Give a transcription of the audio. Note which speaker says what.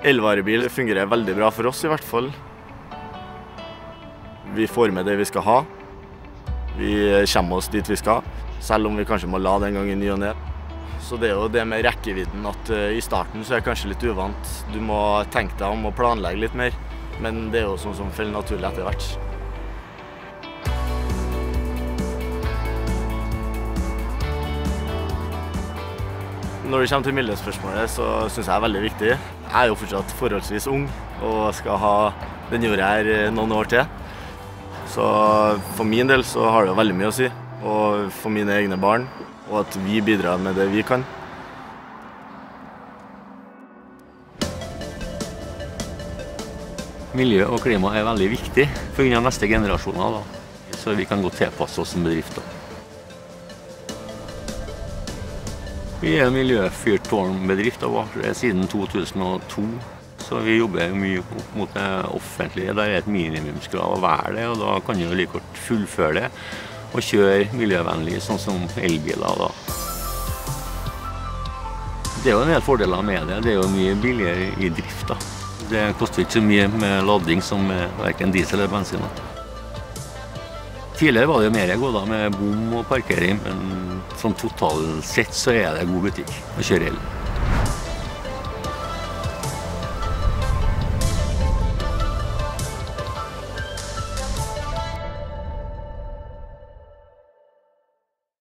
Speaker 1: Elvarebil fungerer veldig bra for oss, i hvert fall. Vi får med det vi skal ha. Vi kommer oss dit vi skal, selv om vi kanskje må la en gang i ny og ne. Så det er jo det med rekkevidden at uh, i starten så er det kanskje litt uvant. Du må tenke deg om og planlegge litt mer. Men det er jo sånn som faller naturlig etter hvert. Når det kommer til miljøspørsmålet, så syns jeg det er veldig viktig. Jeg er jo fortsatt forholdsvis ung og skal ha den jorda her eh, noen år til. Så for min del så har det veldig mye å si. Og for mine egne barn. Og at vi bidrar med det vi kan.
Speaker 2: Miljø og klima er veldig viktig for neste generasjoner, da. så vi kan godt tilpasse oss som bedrifter. Vi er en miljøfyrtårnbedrift og siden 2002. Så vi jobber mye opp mot det offentlige. Der er et minimumskrav å være det, og da kan du like godt fullføre det og kjøre miljøvennlig, sånn som elbiler. da. Det er jo en del fordeler med det. Det er jo mye billigere i drift. da. Det koster ikke så mye med lading som med verken diesel eller bensin. Tidligere var det jo mer goder med bom og parkering, men sånn totalt sett så er det god butikk å kjøre el.